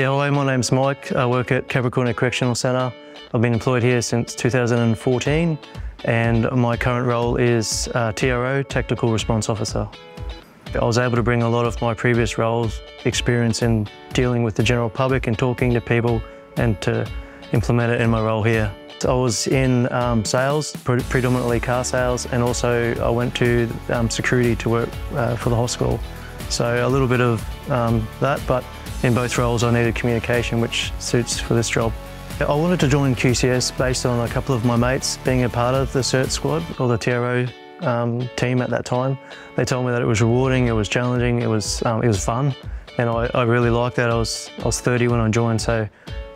Yeah, hello, my name's Mike. I work at Capricornia Correctional Centre. I've been employed here since 2014 and my current role is uh, TRO, Tactical Response Officer. I was able to bring a lot of my previous roles, experience in dealing with the general public and talking to people and to implement it in my role here. I was in um, sales, pre predominantly car sales, and also I went to um, security to work uh, for the hospital. So a little bit of um, that, but in both roles I needed communication, which suits for this job. I wanted to join QCS based on a couple of my mates being a part of the CERT squad or the TRO um, team at that time. They told me that it was rewarding, it was challenging, it was, um, it was fun, and I, I really liked that. I was, I was 30 when I joined, so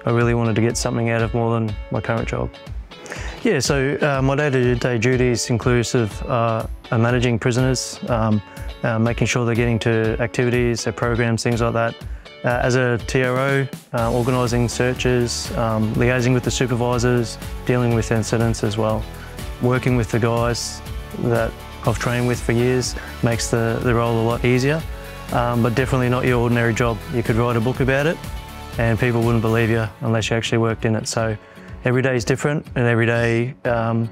I really wanted to get something out of more than my current job. Yeah, so uh, my day-to-day -day duties inclusive uh, managing prisoners, um, uh, making sure they're getting to activities, their programs, things like that. Uh, as a TRO, uh, organising searches, um, liaising with the supervisors, dealing with incidents as well. Working with the guys that I've trained with for years makes the, the role a lot easier, um, but definitely not your ordinary job. You could write a book about it and people wouldn't believe you unless you actually worked in it. So every day is different and every day um,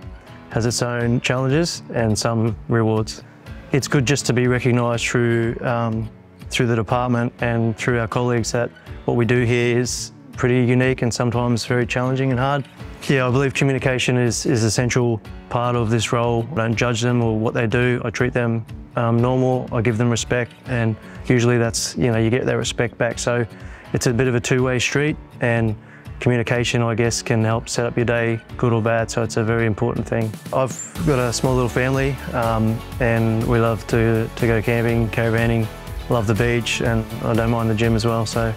has its own challenges and some rewards. It's good just to be recognised through, um, through the department and through our colleagues that what we do here is pretty unique and sometimes very challenging and hard. Yeah, I believe communication is, is essential part of this role. I don't judge them or what they do. I treat them um, normal. I give them respect and usually that's, you know, you get that respect back. So it's a bit of a two-way street and communication, I guess, can help set up your day, good or bad, so it's a very important thing. I've got a small little family um, and we love to, to go camping, caravanning, love the beach and I don't mind the gym as well, so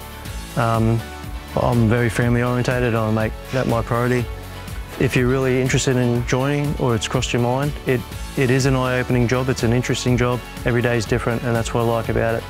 um, I'm very family orientated. I'll make that my priority. If you're really interested in joining or it's crossed your mind, it, it is an eye-opening job. It's an interesting job. Every day is different and that's what I like about it.